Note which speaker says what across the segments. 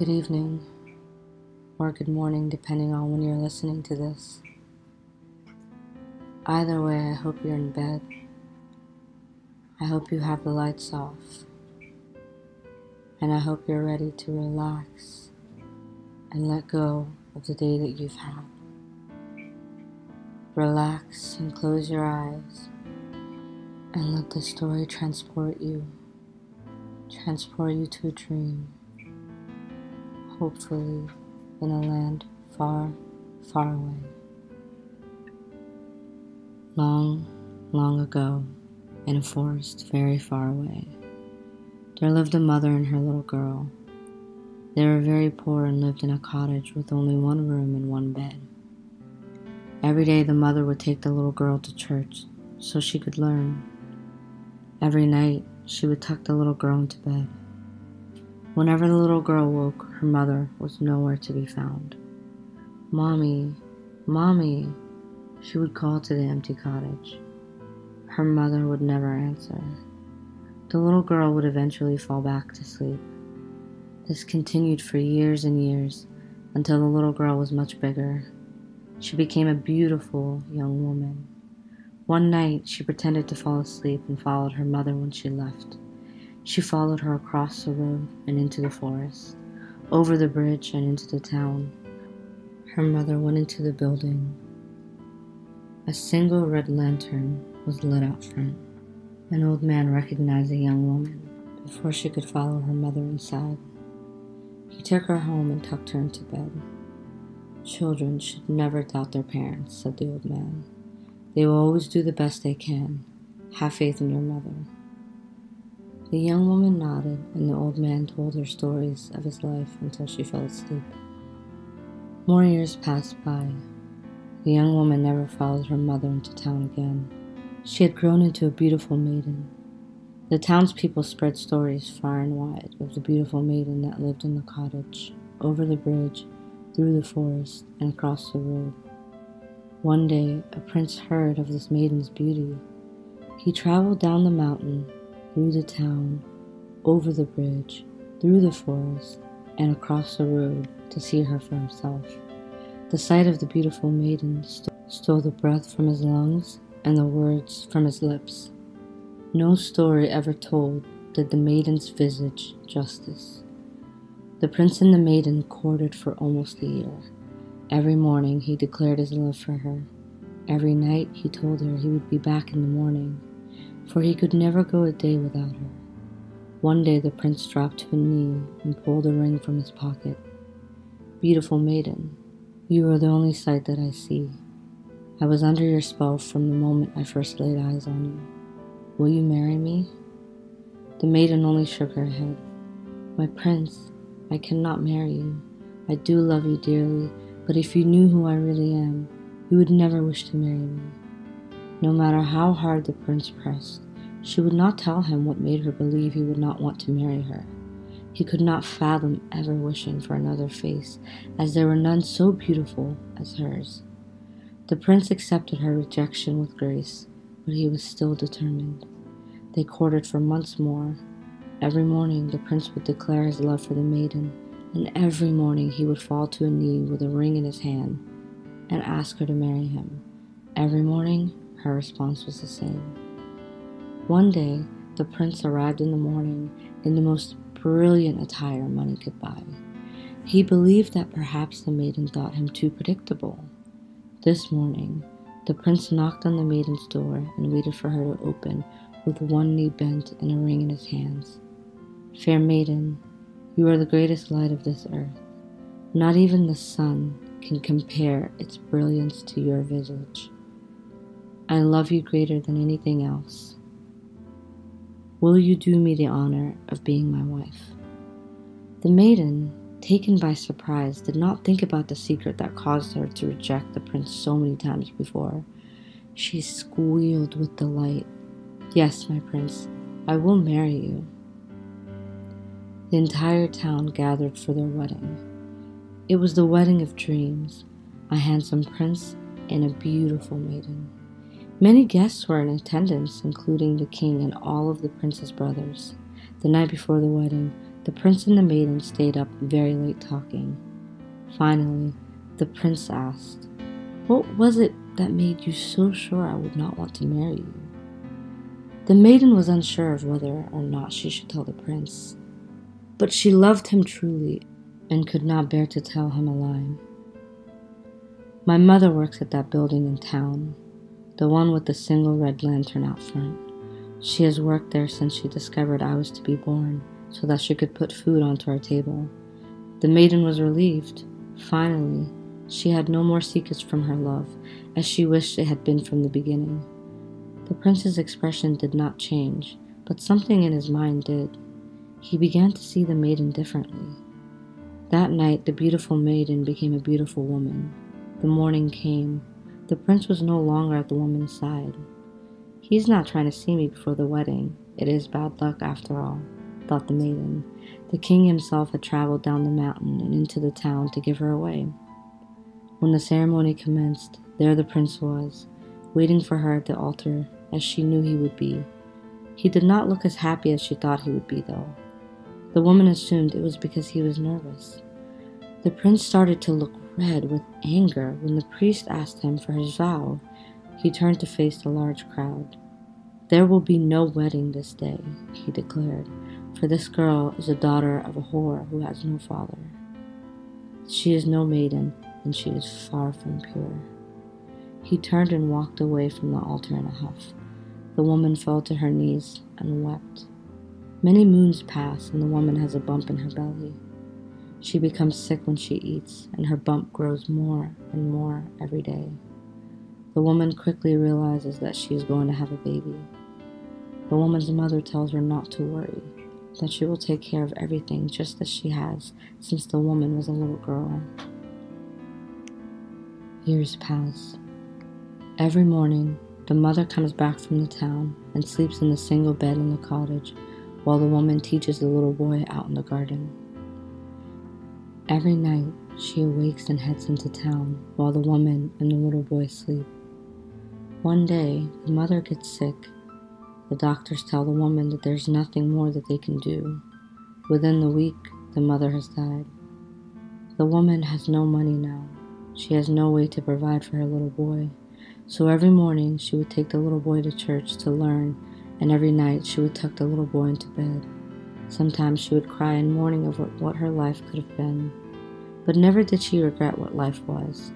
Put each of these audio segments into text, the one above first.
Speaker 1: Good evening, or good morning, depending on when you're listening to this. Either way, I hope you're in bed. I hope you have the lights off. And I hope you're ready to relax and let go of the day that you've had. Relax and close your eyes and let the story transport you, transport you to a dream, hopefully in a land far, far away. Long, long ago, in a forest very far away, there lived a mother and her little girl. They were very poor and lived in a cottage with only one room and one bed. Every day, the mother would take the little girl to church so she could learn. Every night, she would tuck the little girl into bed. Whenever the little girl woke, her mother was nowhere to be found. Mommy, Mommy, she would call to the empty cottage. Her mother would never answer. The little girl would eventually fall back to sleep. This continued for years and years until the little girl was much bigger. She became a beautiful young woman. One night, she pretended to fall asleep and followed her mother when she left. She followed her across the road and into the forest, over the bridge and into the town. Her mother went into the building. A single red lantern was lit out front. An old man recognized the young woman before she could follow her mother inside. He took her home and tucked her into bed. Children should never doubt their parents, said the old man. They will always do the best they can. Have faith in your mother. The young woman nodded, and the old man told her stories of his life until she fell asleep. More years passed by. The young woman never followed her mother into town again. She had grown into a beautiful maiden. The townspeople spread stories far and wide of the beautiful maiden that lived in the cottage, over the bridge, through the forest, and across the road. One day, a prince heard of this maiden's beauty. He traveled down the mountain, through the town, over the bridge, through the forest, and across the road to see her for himself. The sight of the beautiful maiden st- stole the breath from his lungs and the words from his lips. No story ever told did the maiden's visage justice. The prince and the maiden courted for almost a year. Every morning he declared his love for her. Every night he told her he would be back in the morning, for he could never go a day without her. One day the prince dropped to a knee and pulled a ring from his pocket. Beautiful maiden, you are the only sight that I see. I was under your spell from the moment I first laid eyes on you. Will you marry me? The maiden only shook her head. My prince, I cannot marry you. I do love you dearly, but if you knew who I really am, you would never wish to marry me. No matter how hard the prince pressed, she would not tell him what made her believe he would not want to marry her. He could not fathom ever wishing for another face, as there were none so beautiful as hers. The prince accepted her rejection with grace, but he was still determined. They courted for months more. Every morning the prince would declare his love for the maiden, and every morning he would fall to a knee with a ring in his hand and ask her to marry him. Every morning her response was the same. One day the prince arrived in the morning in the most brilliant attire money could buy. He believed that perhaps the maiden thought him too predictable. This morning, the prince knocked on the maiden's door and waited for her to open with one knee bent and a ring in his hands. Fair maiden, you are the greatest light of this earth. Not even the sun can compare its brilliance to your visage. I love you greater than anything else. Will you do me the honor of being my wife? The maiden taken by surprise, did not think about the secret that caused her to reject the prince so many times before. She squealed with delight. Yes, my prince, I will marry you. The entire town gathered for their wedding. It was the wedding of dreams, a handsome prince and a beautiful maiden. Many guests were in attendance, including the king and all of the prince's brothers. The night before the wedding, The prince and the maiden stayed up very late talking. Finally, the prince asked, What was it that made you so sure I would not want to marry you? The maiden was unsure of whether or not she should tell the prince, but she loved him truly and could not bear to tell him a lie. My mother works at that building in town, the one with the single red lantern out front. She has worked there since she discovered I was to be born, so that she could put food onto our table. The maiden was relieved. Finally, she had no more secrets from her love, as she wished it had been from the beginning. The prince's expression did not change, but something in his mind did. He began to see the maiden differently. That night, the beautiful maiden became a beautiful woman. The morning came. The prince was no longer at the woman's side. He's not trying to see me before the wedding. It is bad luck, after all, thought the maiden. The king himself had traveled down the mountain and into the town to give her away. When the ceremony commenced, there the prince was, waiting for her at the altar, as she knew he would be. He did not look as happy as she thought he would be, though. The woman assumed it was because he was nervous. The prince started to look red with anger when the priest asked him for his vow. He turned to face the large crowd. There will be no wedding this day, he declared, for this girl is the daughter of a whore who has no father. She is no maiden, and she is far from pure. He turned and walked away from the altar in a huff. The woman fell to her knees and wept. Many moons pass, and the woman has a bump in her belly. She becomes sick when she eats, and her bump grows more and more every day. The woman quickly realizes that she is going to have a baby. The woman's mother tells her not to worry, that she will take care of everything just as she has since the woman was a little girl. Years pass. Every morning, the mother comes back from the town and sleeps in the single bed in the cottage while the woman teaches the little boy out in the garden. Every night, she awakes and heads into town while the woman and the little boy sleep. One day, the mother gets sick. The doctors tell the woman that there's nothing more that they can do. Within the week, the mother has died. The woman has no money now. She has no way to provide for her little boy. So every morning, she would take the little boy to church to learn, and every night, she would tuck the little boy into bed. Sometimes she would cry in mourning over what her life could have been. But never did she regret what life was.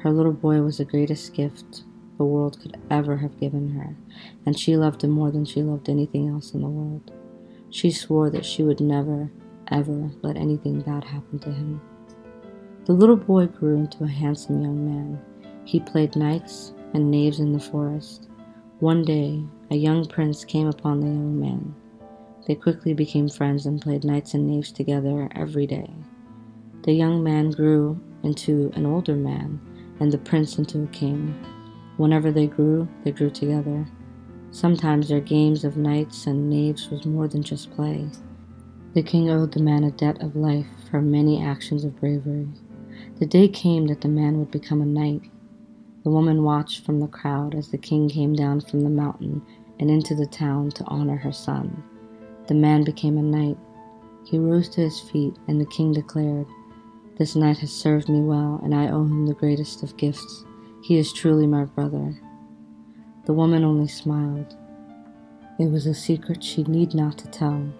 Speaker 1: Her little boy was the greatest gift the world could ever have given her, and she loved him more than she loved anything else in the world. She swore that she would never, ever let anything bad happen to him. The little boy grew into a handsome young man. He played knights and knaves in the forest. One day, a young prince came upon the young man. They quickly became friends and played knights and knaves together every day. The young man grew into an older man, and the prince into a king. Whenever they grew, they grew together. Sometimes their games of knights and knaves was more than just play. The king owed the man a debt of life for many actions of bravery. The day came that the man would become a knight. The woman watched from the crowd as the king came down from the mountain and into the town to honor her son. The man became a knight. He rose to his feet, and the king declared, This knight has served me well, and I owe him the greatest of gifts. He is truly my brother. The woman only smiled. It was a secret she need not to tell,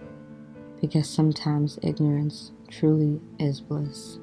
Speaker 1: because sometimes ignorance truly is bliss.